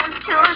down to